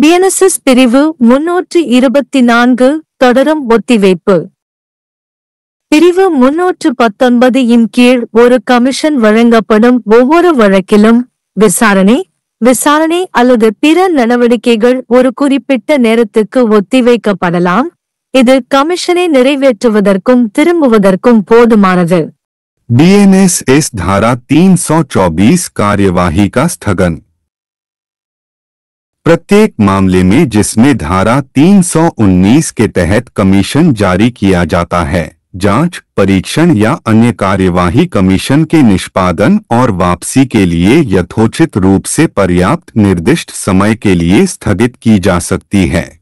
BNSS பிரிவு முன்னூற்று இருபத்தி நான்கு தொடரும் ஒத்திவைப்பு பிரிவு முன்னூற்று பத்தொன்பது இன் கீழ் ஒரு கமிஷன் வழங்கப்படும் ஒவ்வொரு வழக்கிலும் விசாரணை விசாரணை அல்லது பிற நடவடிக்கைகள் ஒரு குறிப்பிட்ட நேரத்துக்கு ஒத்திவைக்கப்படலாம் இது கமிஷனை நிறைவேற்றுவதற்கும் திரும்புவதற்கும் போதுமானது बीएनएसएस धारा 324 कार्यवाही का स्थगन प्रत्येक मामले में जिसमें धारा 319 के तहत कमीशन जारी किया जाता है, जाँच, परीक्षण या अन्य कार्यवाही कमीशन के निष्पादन और वापसी के लिए यथोचित रूप से पर्याप्त निर्दिष्ट समय के लिए स्थगित की जा सकती है।